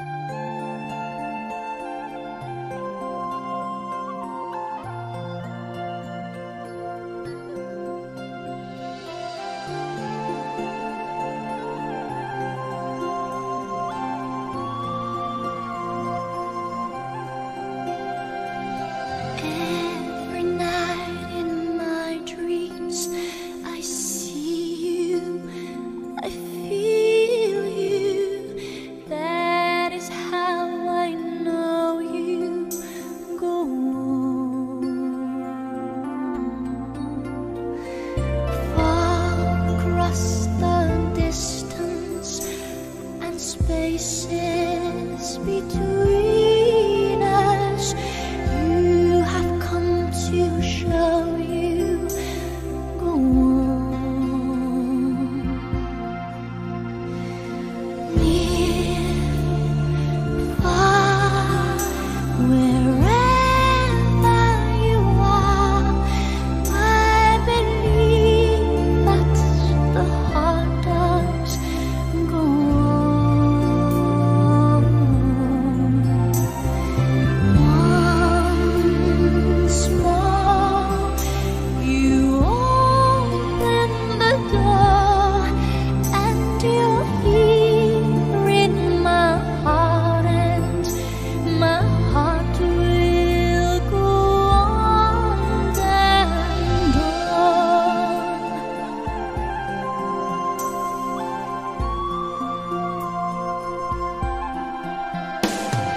Every spaces between us. You have come to